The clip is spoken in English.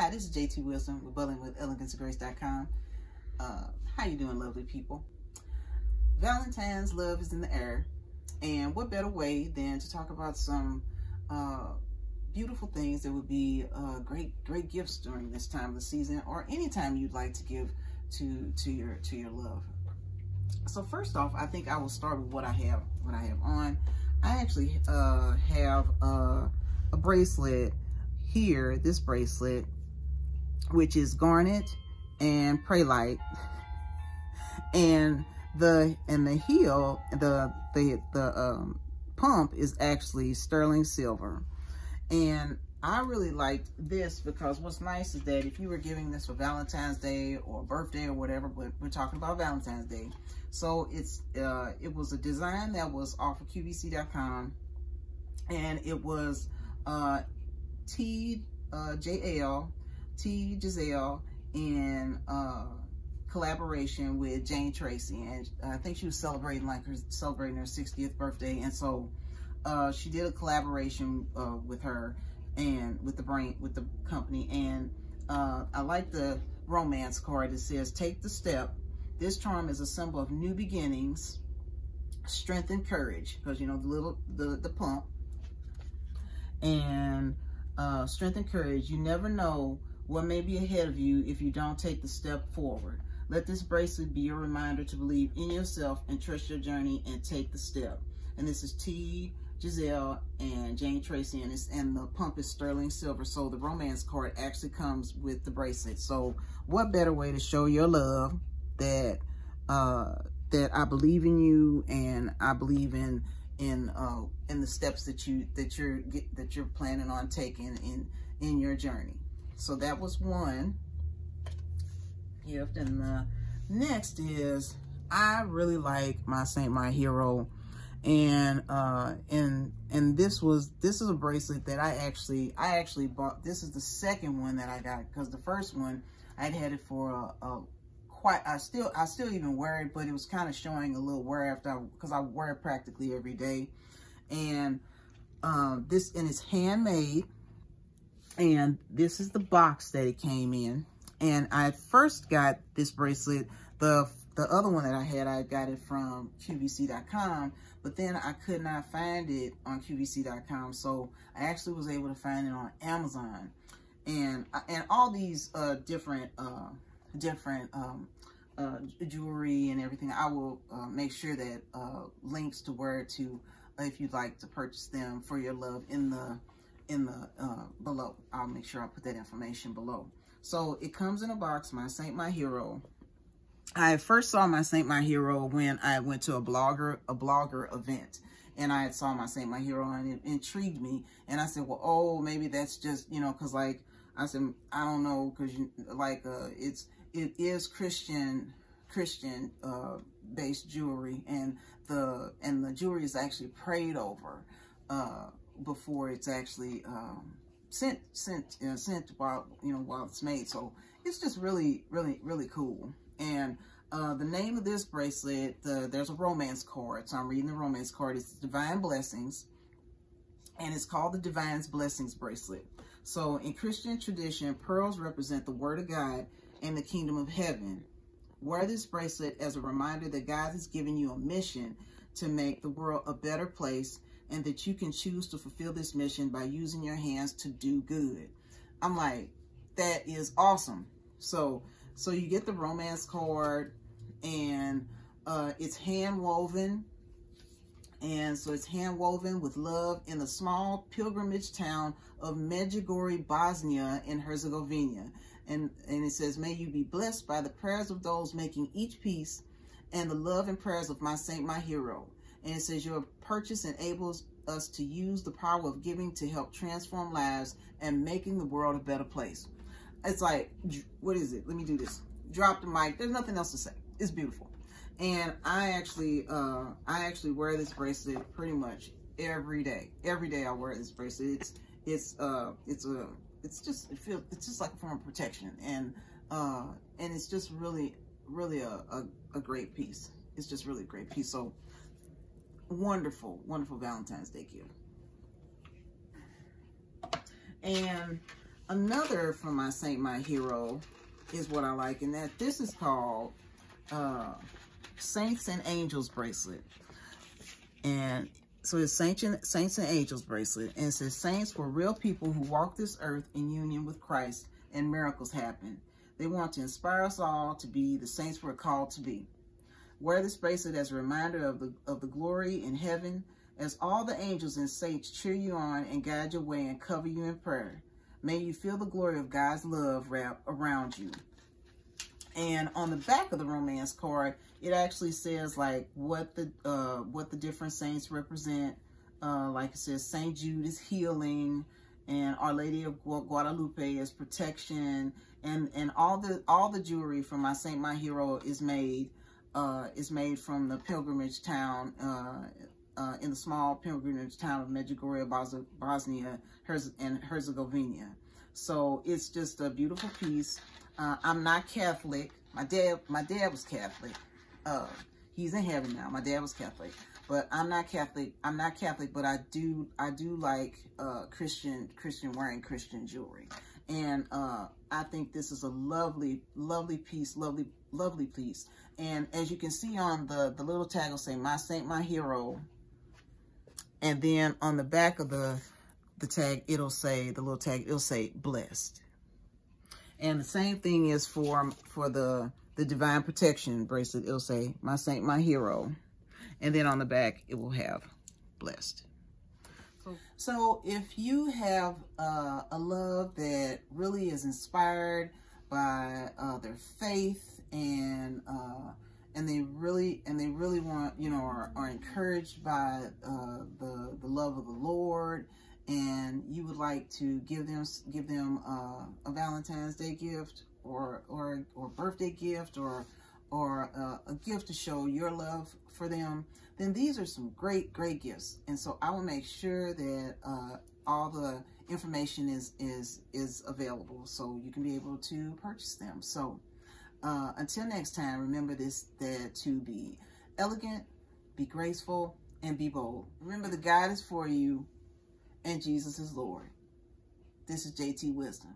Hi, this is JT Wilson with Bubbling with EleganceGrace.com. Uh, how you doing, lovely people? Valentine's love is in the air, and what better way than to talk about some uh, beautiful things that would be uh, great, great gifts during this time of the season, or anytime you'd like to give to to your to your love. So first off, I think I will start with what I have what I have on. I actually uh, have a, a bracelet here, this bracelet which is garnet and pralite. And the and the heel, the the the um, pump is actually sterling silver. And I really liked this because what's nice is that if you were giving this for Valentine's Day or birthday or whatever, but we're talking about Valentine's Day. So it's uh, it was a design that was off of QVC.com and it was uh, TJL uh, T. Jazelle in uh, collaboration with Jane Treacy. And I think she was celebrating like her celebrating her 60th birthday. And so uh, she did a collaboration uh, with her and with the brain, with the company. And uh, I like the romance card. It says, take the step. This charm is a symbol of new beginnings, strength and courage. Because, you know, the little, the, the pump. And uh, strength and courage. You never know what may be ahead of you if you don't take the step forward. Let this bracelet be your reminder to believe in yourself and trust your journey and take the step. And this is T. Jazelle and Jane Treacy, and, it's, and the pump is sterling silver. So the romance card actually comes with the bracelet. So what better way to show your love that uh, that I believe in you and I believe in in uh, in the steps that you that you're that you're planning on taking in in your journey. So that was one gift. And the next is, I really like my Saint My Hero. And, uh, and, and this was, this is a bracelet that I actually, I actually bought. This is the second one that I got because the first one I'd had it for a, a quite, I still, I still even wear it, but it was kind of showing a little wear after, because I, I wear it practically every day. And, um, this, and it's handmade and this is the box that it came in. And I first got this bracelet, the the other one that I had, I got it from QVC.com, but then I could not find it on QVC.com. So I actually was able to find it on Amazon. And and all these uh, different uh, different um, uh, jewelry and everything, I will uh, make sure that uh, links to where to, if you'd like to purchase them for your love in the in the uh, below. I'll make sure I put that information below. So it comes in a box, my Saint My Hero. I first saw my Saint My Hero when I went to a blogger a blogger event. And I saw my Saint My Hero and it intrigued me. And I said, well, oh, maybe that's just, you know, because like, I said, I don't know, because like, uh, it's, it is Christian, Christian, uh, based jewelry. And the, and the jewelry is actually prayed over, uh, before it's actually um, sent sent uh, sent while you know while it's made. So it's just really really really cool. And uh, the name of this bracelet, the, there's a romance card. So I'm reading the romance card. It's Divine Blessings, and it's called the Divine's Blessings bracelet. So in Christian tradition, pearls represent the Word of God and the kingdom of heaven. Wear this bracelet as a reminder that God has given you a mission to make the world a better place and that you can choose to fulfill this mission by using your hands to do good. I'm like, that is awesome. So, so you get the romance card and uh, it's hand woven. And so it's hand woven with love in the small pilgrimage town of Medjugorje, Bosnia in Herzegovina. And, and it says, may you be blessed by the prayers of those making each piece and the love and prayers of my saint, my hero. And it says your purchase enables us to use the power of giving to help transform lives and making the world a better place. It's like, what is it? Let me do this. Drop the mic. There's nothing else to say. It's beautiful. And I actually, uh, I actually wear this bracelet pretty much every day. Every day I wear this bracelet. It's, it's, uh, it's a, it's just, it feels, it's just like a form of protection. And, uh, and it's just really, really a, a, a great piece. It's just really a great piece. So wonderful, wonderful Valentine's Day gift. And another from my Saint My Hero is what I like, and that this is called uh, Saints and Angels bracelet. And so it's Saints and, Saints and Angels bracelet. And it says, Saints were real people who walk this earth in union with Christ and miracles happen. They want to inspire us all to be the saints we're called to be. Wear this bracelet as a reminder of the, of the glory in heaven as all the angels and saints cheer you on and guide your way and cover you in prayer. May you feel the glory of God's love wrap around you. And on the back of the romance card, it actually says like what the uh, what the different saints represent. Uh, like it says, Saint Jude is healing, and Our Lady of Guadalupe is protection, and and all the all the jewelry from my Saint My Hero is made uh, is made from the pilgrimage town uh, uh, in the small pilgrimage town of Medjugorje, Bosnia and Herzegovina. So it's just a beautiful piece. Uh, I'm not Catholic. My dad, my dad was Catholic. Uh, he's in heaven now. My dad was Catholic, but I'm not Catholic. I'm not Catholic, but I do, I do like Christian, Christian wearing Christian jewelry. And uh, I think this is a lovely, lovely piece, lovely, lovely piece. And as you can see on the, the little tag will say, my saint, my hero. And then on the back of the, the tag, it'll say, the little tag, it'll say blessed. And the same thing is for, for the, the divine protection bracelet. It'll say, my saint, my hero. And then on the back, it will have blessed. So if you have uh, a love that really is inspired by uh, their faith and uh, and they really and they really want you know are, are encouraged by uh, the the love of the Lord and you would like to give them give them uh, a Valentine's Day gift or or or birthday gift or or a gift to show your love for them, then these are some great great gifts. And so I will make sure that uh, all the information is is is available so you can be able to purchase them. So uh, until next time, remember this that to be elegant, be graceful, and be bold. Remember the God is for you and Jesus is Lord. This is JT Wisdom.